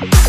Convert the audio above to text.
Bye.